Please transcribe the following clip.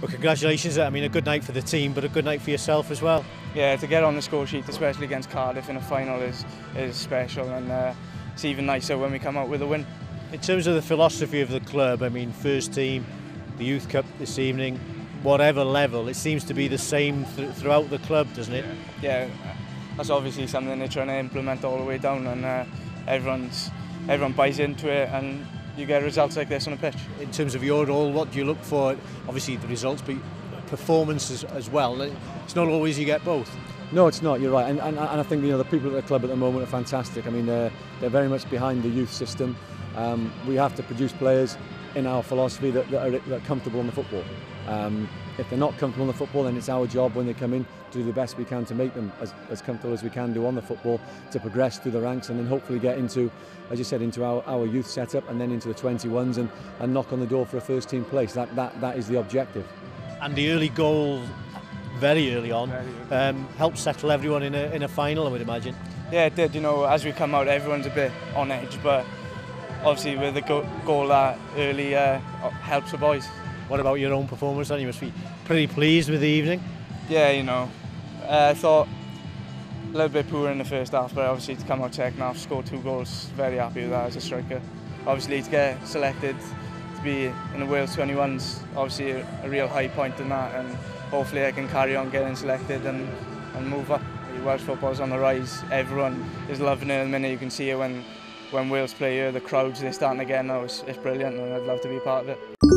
Well, congratulations. I mean, a good night for the team, but a good night for yourself as well. Yeah, to get on the score sheet, especially against Cardiff in a final, is is special, and uh, it's even nicer when we come out with a win. In terms of the philosophy of the club, I mean, first team, the Youth Cup this evening, whatever level, it seems to be the same th throughout the club, doesn't it? Yeah, that's obviously something they're trying to implement all the way down, and uh, everyone's everyone buys into it, and you get results like this on a pitch. In terms of your role, what do you look for? Obviously the results, but performance as, as well. It's not always you get both. No, it's not. You're right, and, and, and I think you know the people at the club at the moment are fantastic. I mean, they're, they're very much behind the youth system. Um, we have to produce players in our philosophy that, that, are, that are comfortable on the football. Um, if they're not comfortable on the football, then it's our job when they come in to do the best we can to make them as, as comfortable as we can do on the football, to progress through the ranks and then hopefully get into, as you said, into our, our youth setup and then into the 21s and, and knock on the door for a first team place. That, that, that is the objective. And the early goal, very early on. Um, helped settle everyone in a, in a final, I would imagine. Yeah, it did. You know, as we come out, everyone's a bit on edge, but obviously with the go goal that early uh, helps the boys. What about your own performance then? You must be pretty pleased with the evening. Yeah, you know, uh, I thought a little bit poor in the first half, but obviously to come out second half, score two goals, very happy with that as a striker. Obviously to get selected to be in the Wales 21s, obviously a, a real high point in that, and hopefully I can carry on getting selected and, and move up. Welsh football's on the rise. Everyone is loving it at the minute. You can see it when when Wales play here, the crowds they're starting to get now, it's, it's brilliant and I'd love to be part of it.